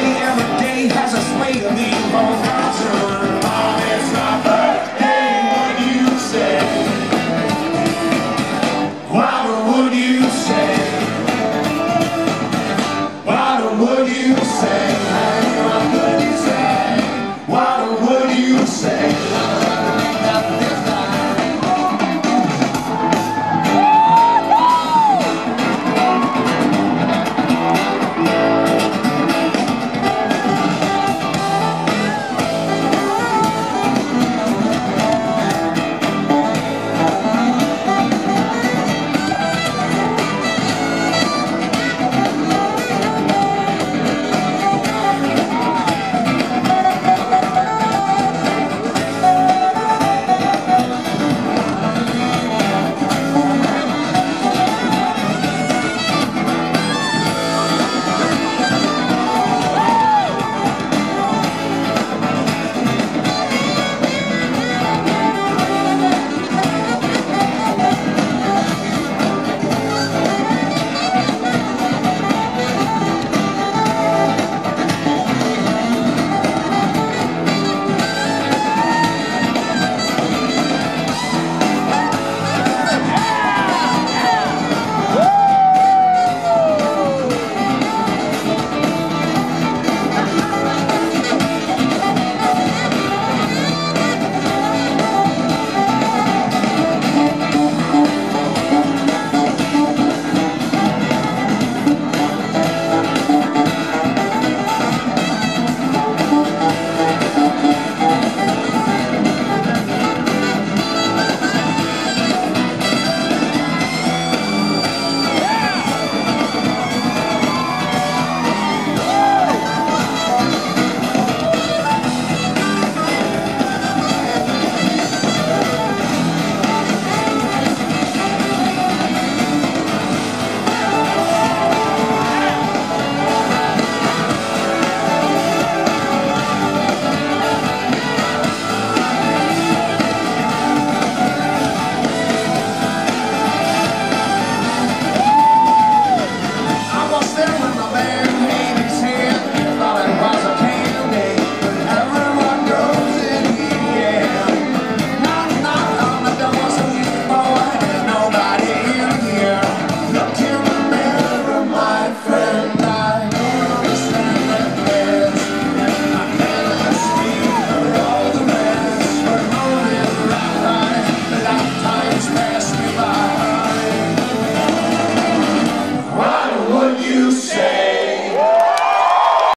every day has a of me.